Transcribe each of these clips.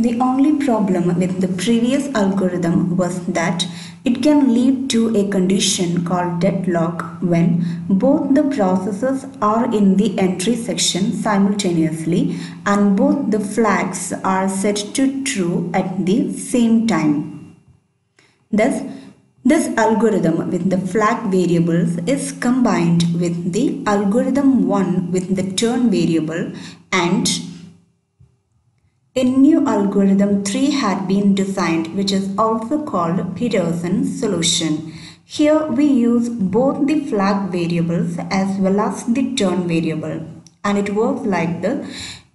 The only problem with the previous algorithm was that it can lead to a condition called deadlock when both the processes are in the entry section simultaneously and both the flags are set to true at the same time. Thus, this algorithm with the flag variables is combined with the algorithm 1 with the turn variable and a new algorithm 3 had been designed which is also called Peterson's solution. Here we use both the flag variables as well as the turn variable and it works like this.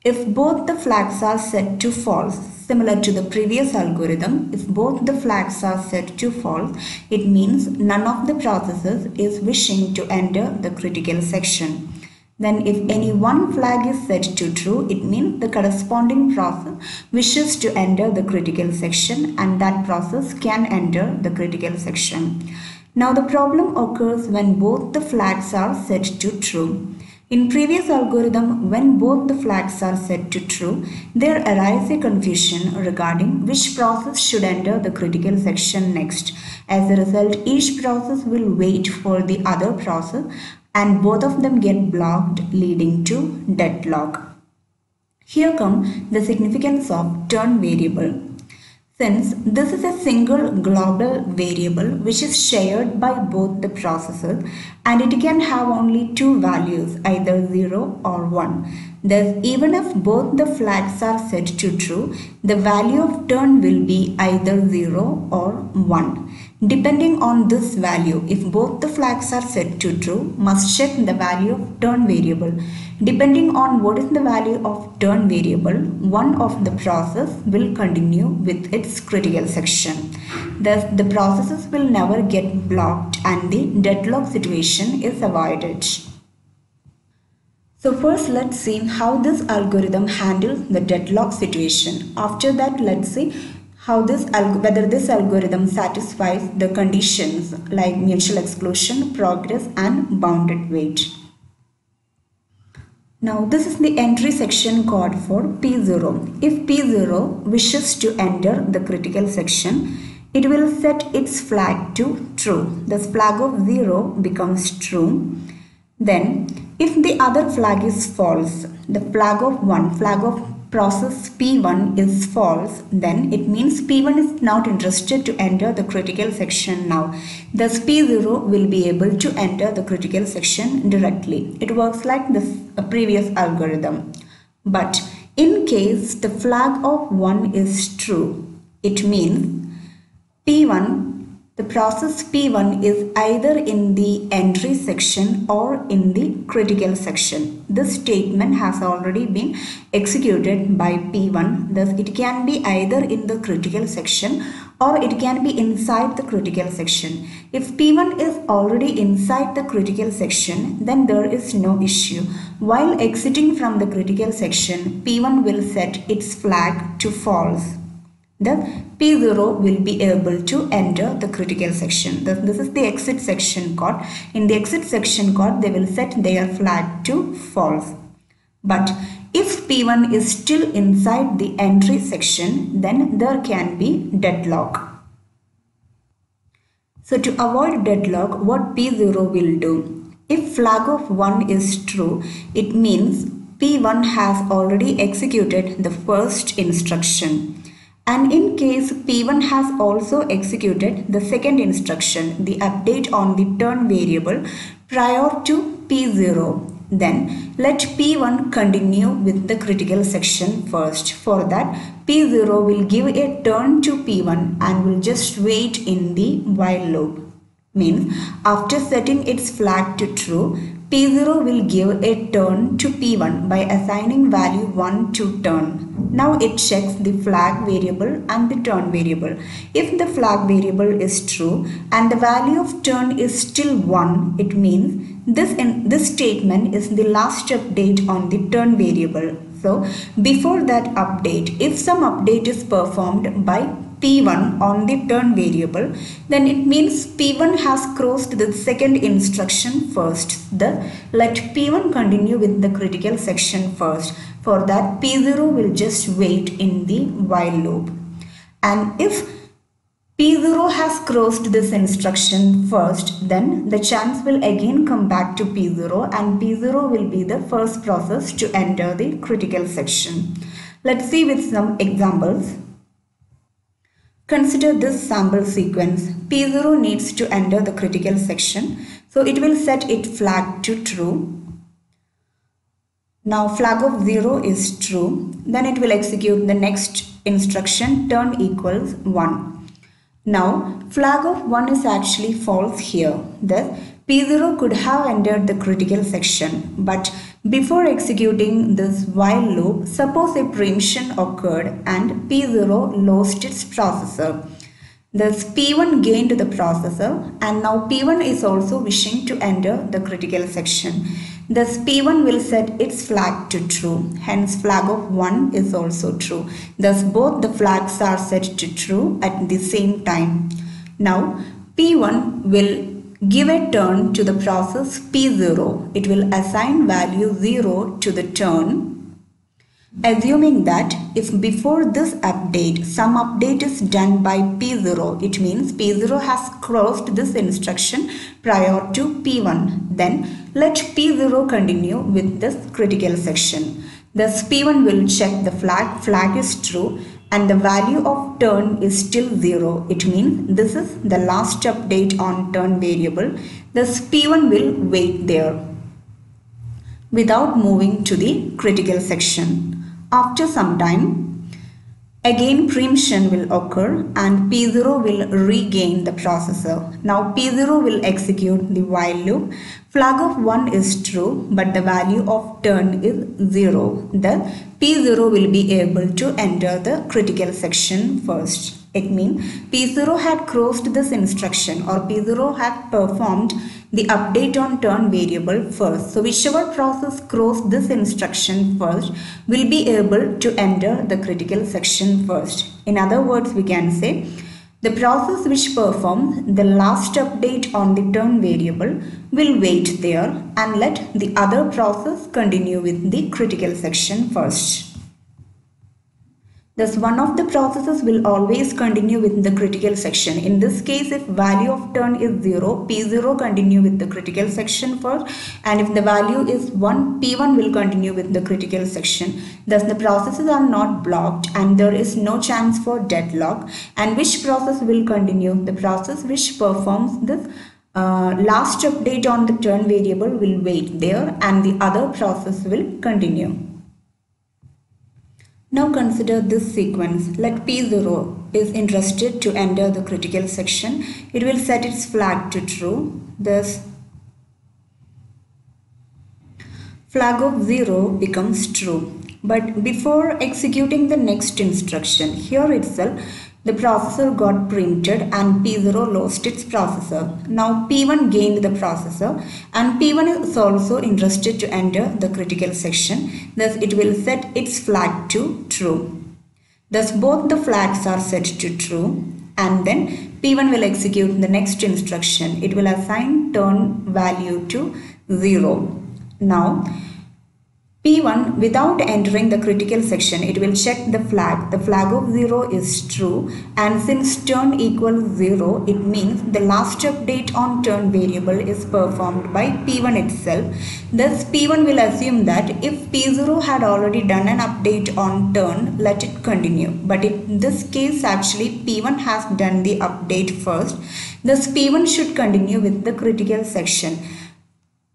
If both the flags are set to false similar to the previous algorithm if both the flags are set to false it means none of the processes is wishing to enter the critical section. Then if any one flag is set to true, it means the corresponding process wishes to enter the critical section and that process can enter the critical section. Now the problem occurs when both the flags are set to true. In previous algorithm, when both the flags are set to true, there arises a confusion regarding which process should enter the critical section next. As a result, each process will wait for the other process and both of them get blocked leading to deadlock. Here come the significance of turn variable. Since this is a single global variable which is shared by both the processes and it can have only two values either 0 or 1. Thus even if both the flags are set to true, the value of turn will be either 0 or 1. Depending on this value, if both the flags are set to true, must check the value of turn variable. Depending on what is the value of turn variable, one of the process will continue with its critical section. Thus, the processes will never get blocked and the deadlock situation is avoided. So first let's see how this algorithm handles the deadlock situation. After that let's see how this whether this algorithm satisfies the conditions like mutual exclusion, progress and bounded wait. Now this is the entry section code for P0. If P0 wishes to enter the critical section, it will set its flag to true. This flag of 0 becomes true. Then if the other flag is false, the flag of 1, flag of process P1 is false, then it means P1 is not interested to enter the critical section now. Thus P0 will be able to enter the critical section directly. It works like this a previous algorithm. But in case the flag of 1 is true, it means P1 the process P1 is either in the entry section or in the critical section. This statement has already been executed by P1. Thus, it can be either in the critical section or it can be inside the critical section. If P1 is already inside the critical section, then there is no issue. While exiting from the critical section, P1 will set its flag to false the P0 will be able to enter the critical section. This is the exit section code. In the exit section code, they will set their flag to false. But if P1 is still inside the entry section, then there can be deadlock. So to avoid deadlock, what P0 will do? If flag of 1 is true, it means P1 has already executed the first instruction. And in case P1 has also executed the second instruction, the update on the turn variable prior to P0, then let P1 continue with the critical section first. For that, P0 will give a turn to P1 and will just wait in the while loop. Means after setting its flag to true, P0 will give a turn to P1 by assigning value 1 to turn. Now it checks the flag variable and the turn variable. If the flag variable is true and the value of turn is still 1, it means this, in, this statement is the last update on the turn variable. So before that update, if some update is performed by P1 on the turn variable, then it means P1 has crossed the second instruction first. The let P1 continue with the critical section first. For that P0 will just wait in the while loop. And if P0 has crossed this instruction first, then the chance will again come back to P0 and P0 will be the first process to enter the critical section. Let's see with some examples. Consider this sample sequence. P0 needs to enter the critical section. So it will set it flag to true. Now flag of 0 is true. Then it will execute the next instruction turn equals 1. Now flag of 1 is actually false here. Thus P0 could have entered the critical section but before executing this while loop suppose a preemption occurred and P0 lost its processor. Thus P1 gained the processor and now P1 is also wishing to enter the critical section. Thus P1 will set its flag to true. Hence flag of 1 is also true. Thus both the flags are set to true at the same time. Now P1 will give a turn to the process P0. It will assign value 0 to the turn Assuming that if before this update some update is done by P0, it means P0 has crossed this instruction prior to P1. Then let P0 continue with this critical section. Thus P1 will check the flag, flag is true and the value of turn is still 0. It means this is the last update on turn variable. Thus P1 will wait there without moving to the critical section. After some time, again preemption will occur and P0 will regain the processor. Now P0 will execute the while loop. Flag of 1 is true but the value of turn is 0. The P0 will be able to enter the critical section first. It means P0 had crossed this instruction or P0 had performed the update on turn variable first. So whichever process crossed this instruction first will be able to enter the critical section first. In other words, we can say the process which performs the last update on the turn variable will wait there and let the other process continue with the critical section first. Thus, one of the processes will always continue within the critical section. In this case, if value of turn is 0, P0 continue with the critical section first and if the value is 1, P1 will continue with the critical section. Thus, the processes are not blocked and there is no chance for deadlock. And which process will continue? The process which performs this uh, last update on the turn variable will wait there and the other process will continue. Now consider this sequence. Let P0 is interested to enter the critical section. It will set its flag to true. Thus, flag of 0 becomes true. But before executing the next instruction, here itself the processor got preempted and P0 lost its processor. Now P1 gained the processor and P1 is also interested to enter the critical section. Thus it will set its flag to true. Thus both the flags are set to true and then P1 will execute the next instruction. It will assign turn value to 0. Now P1 without entering the critical section it will check the flag. The flag of 0 is true and since turn equals 0 it means the last update on turn variable is performed by P1 itself. Thus P1 will assume that if P0 had already done an update on turn let it continue. But in this case actually P1 has done the update first. Thus P1 should continue with the critical section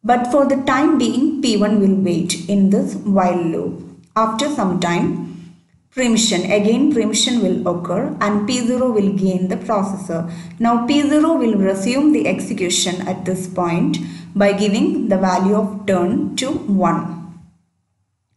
but for the time being, P1 will wait in this while loop. After some time, preemption, again preemption will occur and P0 will gain the processor. Now P0 will resume the execution at this point by giving the value of turn to 1.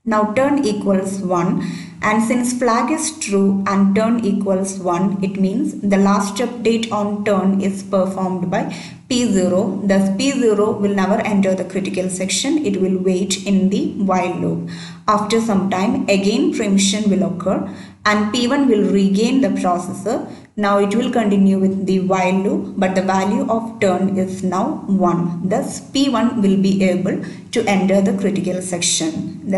Now turn equals 1 and since flag is true and turn equals 1 it means the last update on turn is performed by P0 thus P0 will never enter the critical section. It will wait in the while loop. After some time again preemption will occur and P1 will regain the processor now it will continue with the while loop but the value of turn is now 1. Thus P1 will be able to enter the critical section.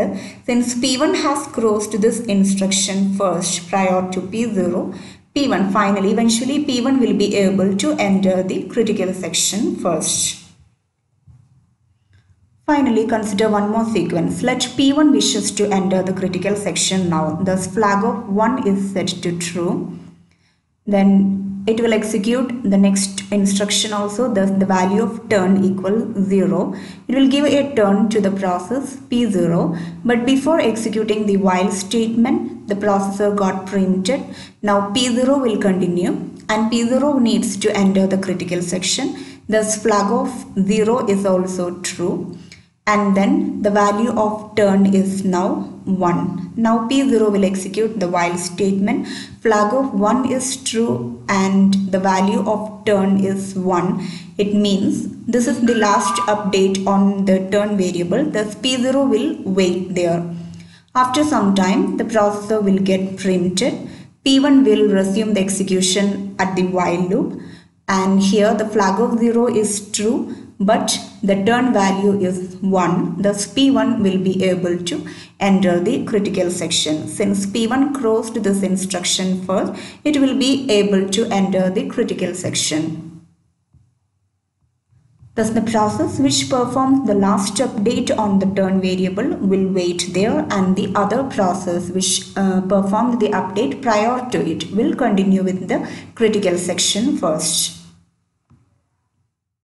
Since P1 has crossed this instruction first prior to P0, P1 finally eventually P1 will be able to enter the critical section first. Finally, consider one more sequence. Let P1 wishes to enter the critical section now. Thus, flag of 1 is set to true then it will execute the next instruction also thus the value of turn equal 0 it will give a turn to the process p0 but before executing the while statement the processor got preempted now p0 will continue and p0 needs to enter the critical section. Thus flag of 0 is also true and then the value of turn is now 1. Now P0 will execute the while statement. Flag of 1 is true and the value of turn is 1. It means this is the last update on the turn variable. Thus P0 will wait there. After some time the processor will get preempted. P1 will resume the execution at the while loop and here the flag of 0 is true but the turn value is 1 thus P1 will be able to enter the critical section. Since P1 crossed this instruction first it will be able to enter the critical section. Thus the process which performs the last update on the turn variable will wait there and the other process which uh, performed the update prior to it will continue with the critical section first.